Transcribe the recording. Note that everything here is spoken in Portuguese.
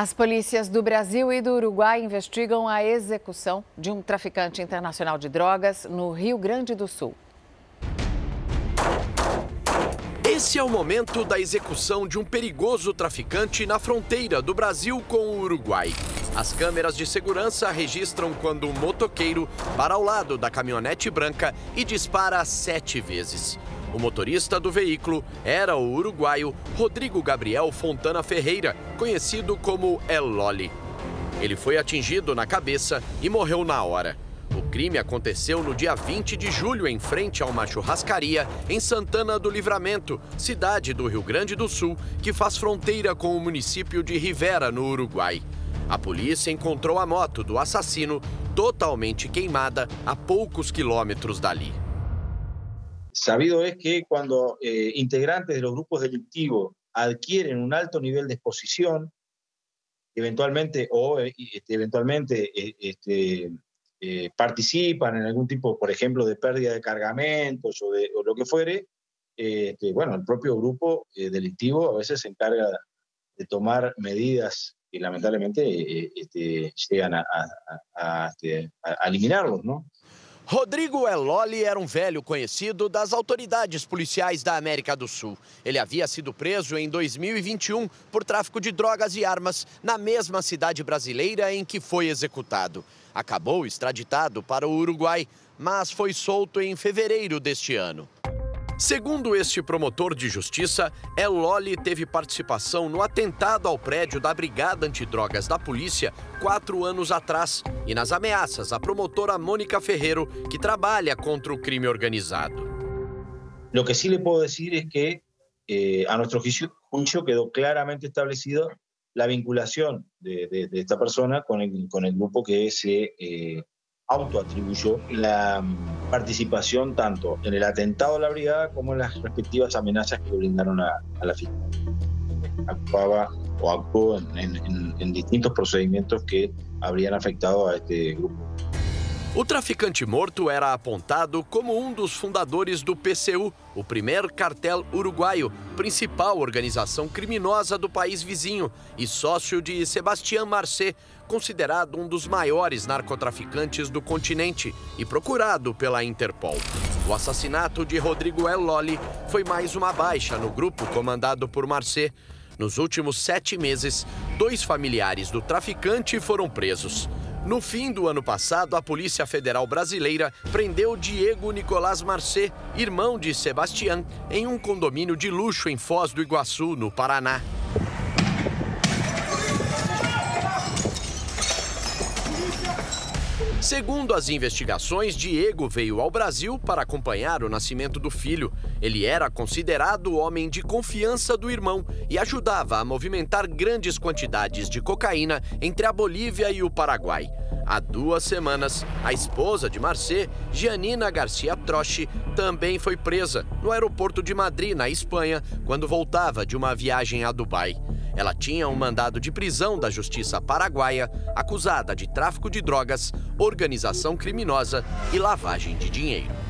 As polícias do Brasil e do Uruguai investigam a execução de um traficante internacional de drogas no Rio Grande do Sul. Esse é o momento da execução de um perigoso traficante na fronteira do Brasil com o Uruguai. As câmeras de segurança registram quando um motoqueiro para ao lado da caminhonete branca e dispara sete vezes. O motorista do veículo era o uruguaio Rodrigo Gabriel Fontana Ferreira, conhecido como El Loli. Ele foi atingido na cabeça e morreu na hora. O crime aconteceu no dia 20 de julho, em frente a uma churrascaria em Santana do Livramento, cidade do Rio Grande do Sul, que faz fronteira com o município de Rivera, no Uruguai. A polícia encontrou a moto do assassino totalmente queimada a poucos quilômetros dali. Sabido es que cuando eh, integrantes de los grupos delictivos adquieren un alto nivel de exposición, eventualmente o eh, este, eventualmente eh, este, participan en algún tipo, por ejemplo, de pérdida de cargamentos o, de, lo que fuere, este, bueno, el propio grupo delictivo a veces se encarga de tomar medidas que lamentablemente llegan a, a eliminarlos, ¿no? Rodrigo Eloli era um velho conhecido das autoridades policiais da América do Sul. Ele havia sido preso em 2021 por tráfico de drogas e armas na mesma cidade brasileira em que foi executado. Acabou extraditado para o Uruguai, mas foi solto em fevereiro deste ano. Segundo este promotor de justiça, El Loli teve participação no atentado ao prédio da Brigada Antidrogas da Polícia quatro anos atrás e nas ameaças à promotora Mônica Ferreiro, que trabalha contra o crime organizado. Lo que sí le puedo decir es que eh, a juicio, juicio, quedó claramente establecido la vinculación de, de, de el, grupo que se eh, autoatribuyó la participación tanto en el atentado a la brigada como en las respectivas amenazas que brindaron a, la fiscalía. Actuaba o actuó en distintos procedimientos que habrían afectado a este grupo. O traficante morto era apontado como um dos fundadores do PCU, o primeiro cartel uruguaio, principal organização criminosa do país vizinho e sócio de Sebastián Marcé, considerado um dos maiores narcotraficantes do continente e procurado pela Interpol. O assassinato de Rodrigo El Loli foi mais uma baixa no grupo comandado por Marcé. Nos últimos sete meses, dois familiares do traficante foram presos. No fim do ano passado, a Polícia Federal Brasileira prendeu Diego Nicolás Marcé, irmão de Sebastián, em um condomínio de luxo em Foz do Iguaçu, no Paraná. Segundo as investigações, Diego veio ao Brasil para acompanhar o nascimento do filho. Ele era considerado o homem de confiança do irmão e ajudava a movimentar grandes quantidades de cocaína entre a Bolívia e o Paraguai. Há duas semanas, a esposa de Marcé, Gianina Garcia Troche, também foi presa no aeroporto de Madrid, na Espanha, quando voltava de uma viagem a Dubai. Ela tinha um mandado de prisão da justiça paraguaia, acusada de tráfico de drogas, organização criminosa e lavagem de dinheiro.